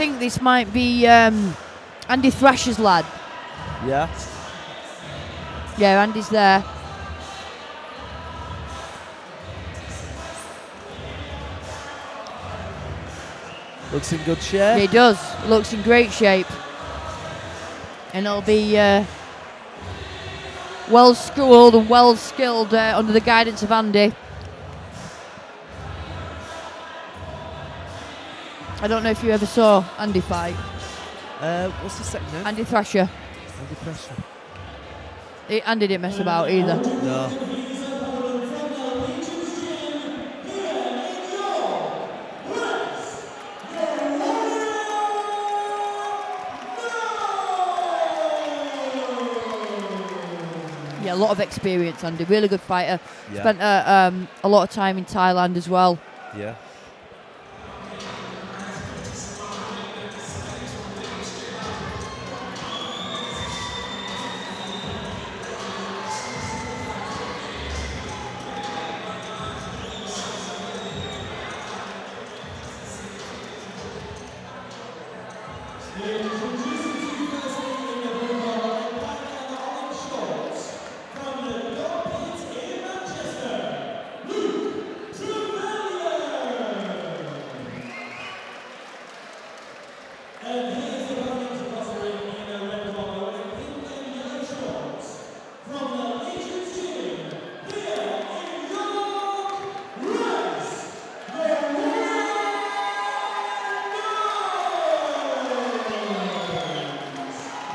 think this might be um, Andy Thrasher's lad. Yeah. Yeah, Andy's there. Looks in good shape. He does. Looks in great shape. And it'll be uh, well schooled and well skilled uh, under the guidance of Andy. I don't know if you ever saw Andy fight. Uh, what's the second name? Andy Thrasher. Andy. He, Andy didn't mess about either. No. Yeah, a lot of experience, Andy. Really good fighter. Yeah. Spent uh, um, a lot of time in Thailand as well. Yeah.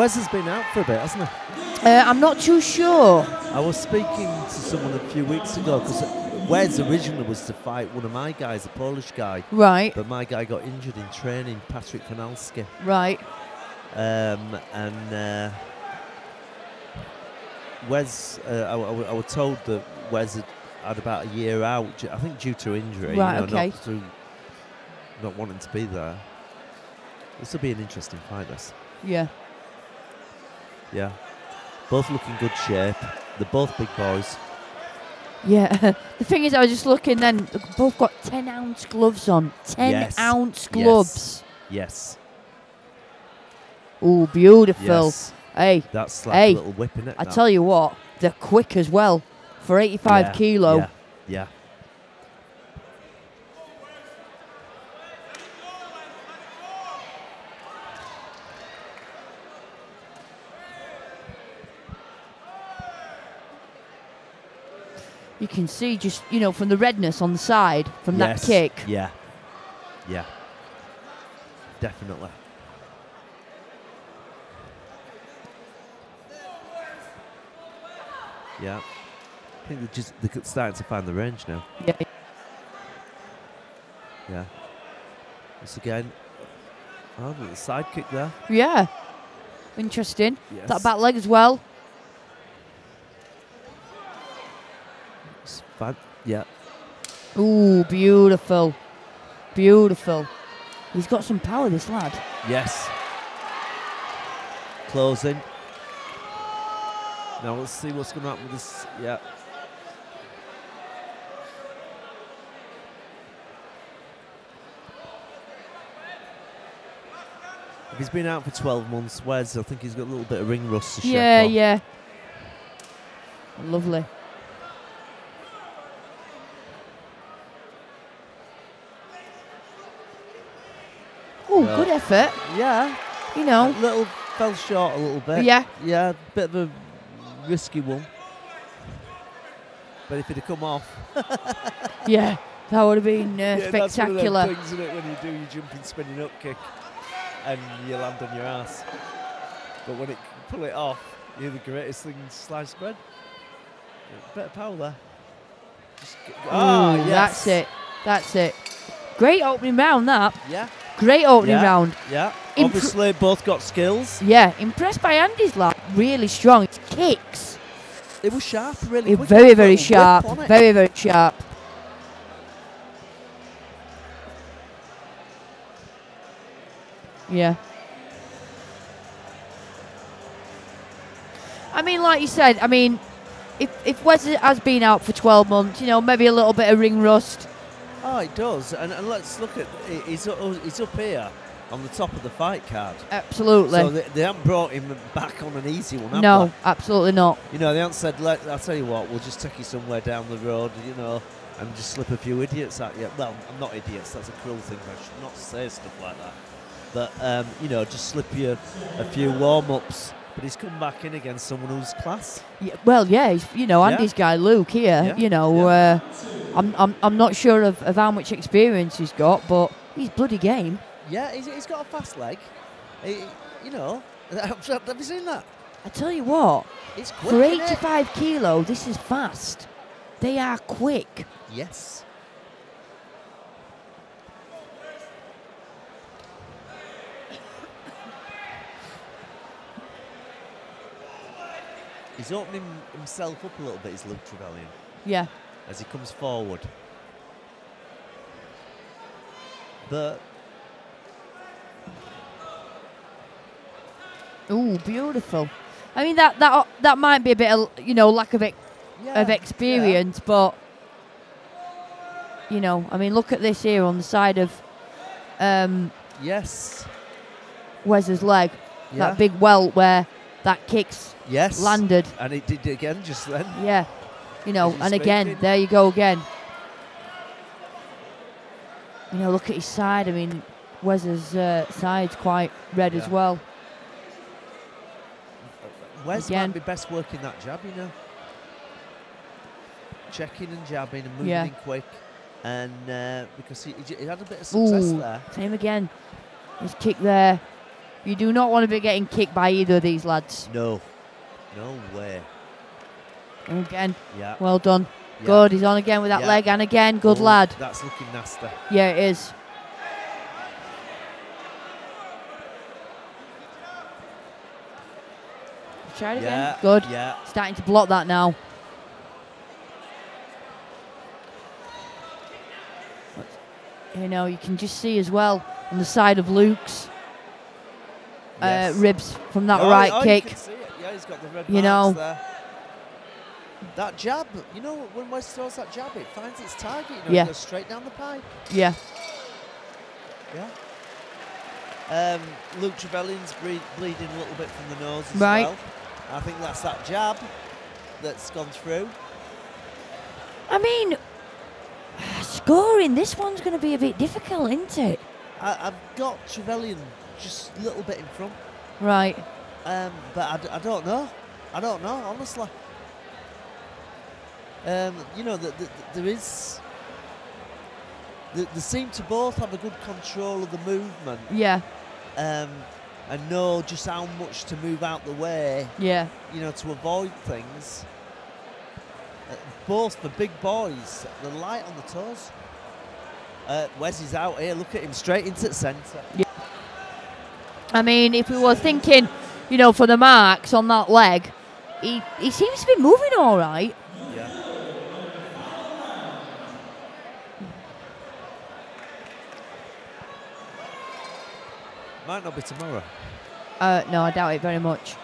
Wes has been out for a bit, hasn't he? Uh, I'm not too sure. I was speaking to someone a few weeks ago because Wes originally was to fight one of my guys, a Polish guy. Right, But my guy got injured in training, Patrick Kanalski. right. Um, and uh, Wes, uh, I, I w- I was told that Wes had, had about a year out, I think due to injury. Right, you know, okay. Not, not wanting to be there. This will be an interesting fight, this. Yeah. Yeah. Both look in good shape. They're both big boys. Yeah. the thing is, I was just looking then, both got 10 ounce gloves on. 10 Yes. ounce gloves. Yes. yes. Oh, beautiful. Yes. Hey, That's like Hey, a little whip in it. I tell you what, they're quick as well. For 85 yeah, kilo. Yeah. yeah. You can see just, you know, from the redness on the side from Yes. that kick. Yeah. Yeah. Definitely. Yeah. I think they're just they're starting to find the range now. Yeah. Yeah. Once again. Oh, little side kick there. Yeah. Interesting. Yes. That back leg as well. It's fine. Yeah. Ooh, beautiful. Beautiful. He's got some power, this lad. Yes. Closing. Now let's see what's going to happen with this. Yeah. If he's been out for 12 months, Wes, I think he's got a little bit of ring rust to shake Yeah, off. yeah. Lovely. Oh, good effort. Yeah. You know. A little fell short a little bit. Yeah. Yeah, bit of a risky one. But if it had come off, Yeah. That would have been uh, Yeah, that's one of them spectacular. things, isn't it, when you do your jumping, spinning up kick and you land on your ass. But when it pull it off, you're the greatest thing in sliced bread. Of power there. Just get, ah, Ooh, yes. That's it. That's it. Great opening round, that. Yeah. Great opening yeah. round. Yeah. Impro- Obviously, both got skills. Yeah, impressed by Andy's lad. Really strong. His kicks. It was sharp, really. Very, very sharp. Very, very sharp. Yeah. I mean, like you said, I mean, if if Wes has been out for 12 months, you know, maybe a little bit of ring rust. Oh, it does. And, and let's look at he's he's up here on the top of the fight card. Absolutely. So they, they haven't brought him back on an easy one, have no, they? absolutely not. You know, they haven't said, Let, I'll tell you what, we'll just take you somewhere down the road, you know, and just slip a few idiots at you. Well, I'm not idiots, that's a cruel thing. I should not say stuff like that. But, um, you know, just slip you a few warm ups. But he's come back in against someone who's class. Yeah, well, yeah, he's, you know, Yeah. Andy's guy Luke here. Yeah, You know, uh, I'm, I'm I'm not sure of, of how much experience he's got, but he's bloody game. Yeah, he's, he's got a fast leg. He, you know, have you seen that? I tell you what, It's quick. for innit? 85 kilo, this is fast. They are quick. Yes. He's opening himself up a little bit, is Luke Trevelyan, Yeah. as he comes forward. But Ooh, beautiful. I mean that that that might be a bit of you know lack of ex- yeah, of experience, but you know, I mean, look at this here on the side of um, yeah. Yes. Wes's leg, Yeah. that big welt where that kicks yes. landed. And it did again just then. Yeah, you know, and again, there you go again. You know, look at his side. I mean, Wes's uh, side's quite red as well. Wes Again. might be best working that jab, you know. Checking and jabbing and moving Yeah. in quick. And uh, because he, he had a bit of success Ooh, there. same again. His kick there. You do not want to be getting kicked by either of these lads. No. No way. And again, Yeah. well done. yeah. Good. He's on again with that Yeah. leg, and again, good Oh, lad. That's looking nasty. Yeah, it is. Try it again. Good. Yeah. Starting to block that now. You know, you can just see as well on the side of Luke's Yes. uh, ribs from that Oh, right oh, you kick. can see it. Yeah, he's got the red You know. there. That jab, you know, when Wes throws that jab, it finds its target. You know, Yeah. it goes straight down the pipe. Yeah. Yeah. Um, Luke Trevelyan's bleeding a little bit from the nose as Right. well. I think that's that jab that's gone through. I mean, scoring this one's going to be a bit difficult, isn't it? I, I've got Trevelyan just a little bit in front, Right. um, but I, d- I don't know. I don't know, honestly. Um, you know, that th- there is. They, they seem to both have a good control of the movement Yeah. um, and know just how much to move out the way Yeah. you know, to avoid things. Uh, both the big boys, they're light on the toes. Uh, Wes is out here. Look at him straight into the centre. I mean, if we were thinking, you know, for the marks on that leg, he, he seems to be moving all right. Yeah. Might not be tomorrow. Uh, no, I doubt it very much.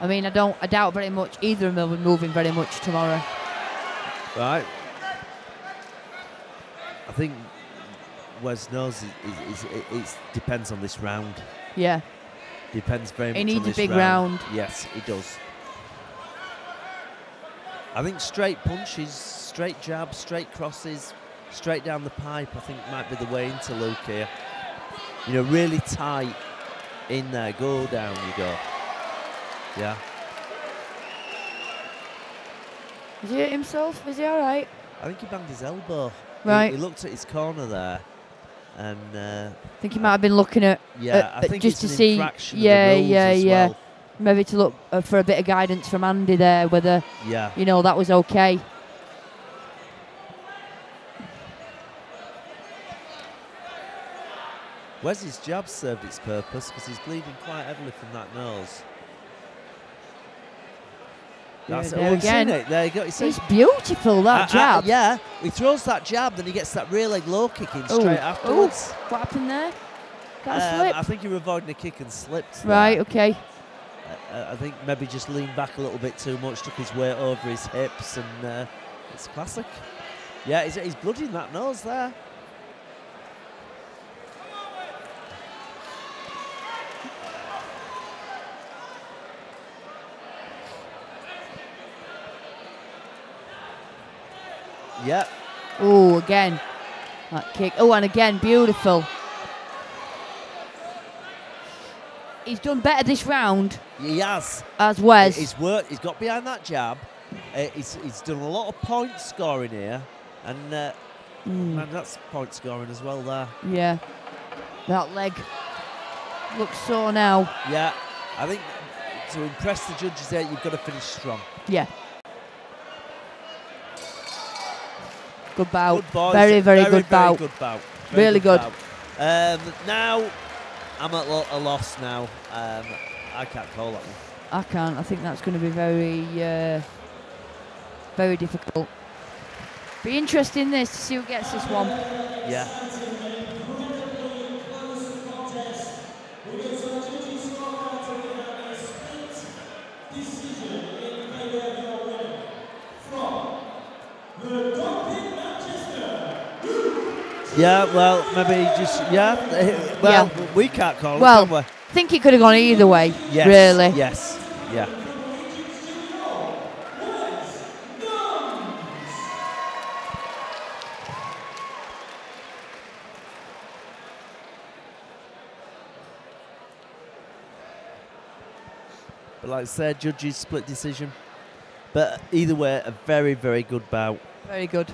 I mean, I don't. I doubt very much either of them will be moving very much tomorrow. Right. I think Wes knows it, it, it, it depends on this round. Yeah. Depends very He much on needs a big round. round. Yes, he does. I think straight punches, straight jabs, straight crosses, straight down the pipe, I think might be the way into Luke here. You know, really tight in there. Go down you go. Yeah. Is he hit himself? Is he all right? I think he banged his elbow. He- Right. He, looked at his corner there. And uh, I think he might have been looking at yeah, uh, think just to see- yeah, of the rules yeah, yeah. well. maybe to look uh, for a bit of guidance from Andy there, whether Yeah. you know that was okay. Wesley's jab served its purpose because he's bleeding quite heavily from that nose. Yeah, That's it. there Oh, again. it. There you go. You see? It's beautiful that Uh, uh, jab. yeah, he throws that jab, then he gets that rear leg low kick in Ooh, straight ooh, afterwards. What happened there? That Um, slip. I think he were avoiding a kick and slipped. there. Right. Okay. Uh, I think maybe just leaned back a little bit too much, took his weight over his hips, and uh, it's classic. Yeah, he's, he's blooding that nose there. Yeah. Oh, again. That kick. Oh, and again, beautiful. He's done better this round He has. as Wes. He's worked. He's got behind that jab. Uh, he's, he's done a lot of point scoring here, and uh, Mm, man, that's point scoring as well there. yeah. That leg looks sore now. Yeah, I think to impress the judges there, you've got to finish strong. Yeah. Good bout. Good boys. Very, very, good very bout. good bout. Very Really good. bout. Um, now, I'm at lo- a loss now. Um, I can't call that one. I can't. I think that's going to be very, uh, very difficult. Be interesting this to see who gets this one. Yeah. Yeah, well, maybe just yeah. Well, we can't call Well, it, can we? I think it could have gone either way. Yes. Really. Yes. Yeah. But like I said, judges split decision. But either way, a very, very good bout. Very good.